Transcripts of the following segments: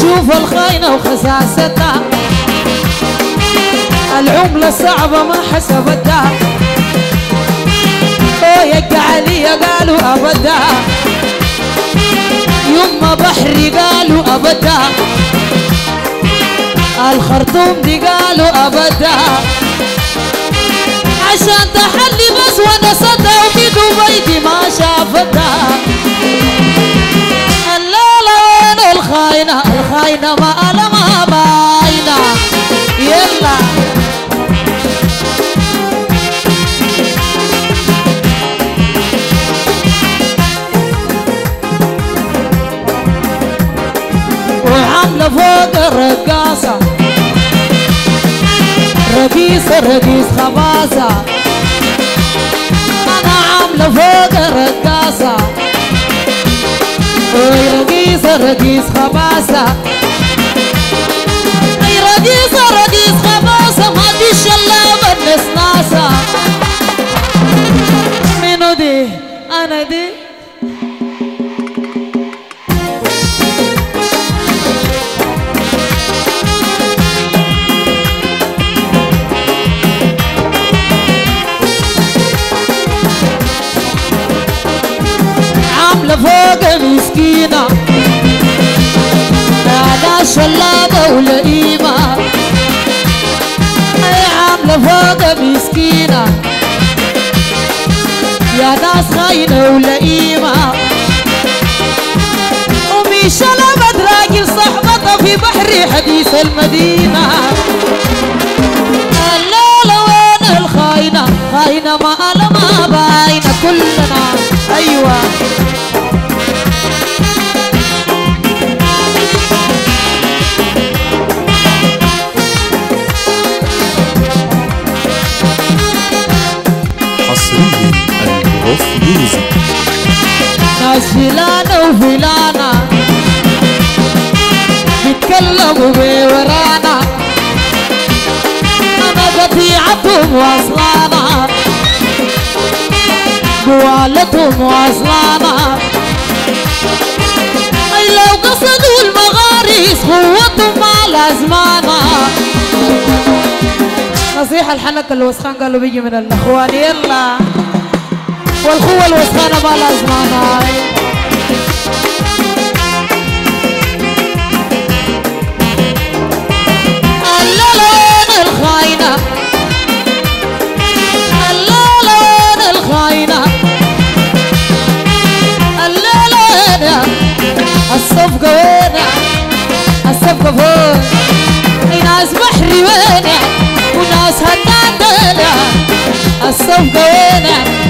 شوف الخاينة وخساستها. العملة صعبة ما حسبتها. ويق علي قالوا أبدا. يما بحري قالوا أبدا. الخرطوم دي قالوا أبدا. عشان تحلي بس وأنا صدى رقيص خباصة أنا عاملة فوق الرقاصة. وي رقيصة رقيص خباصة أي رقيص خباصة ما دي شلابة النسناسة منو دي؟ أنا دي؟ فوق مسكينة. أنا شلابة ولئيمة أي عاملة فوق مسكينة. يا ناس خاينة ولئيمة أمي شلبت راجل صحبتها في بحر حديث المدينة. الليلة وين الخاينة خاينة ما أنا باينة كلنا. أيوة. ميوزك ناس فلانة وفلانة بيتكلموا بورانا أنا قطيعتهم واصلانا قوالتهم واصلانا أي لو قصدوا المغاريس قوتهم ما لازمانا نصيحة الحنك الوسخان قالوا بيجي من الأخوان يلا والقوة الوسخانة ما لازمانا الليلة الخاينة. الليلة الخاينة. الصفقة الصفقة الصفقة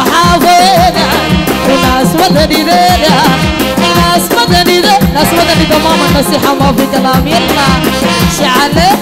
وين وناس مدني دلنا ناس ده ناس مدني تماما نصيحة ما في كلام يلا شعلة.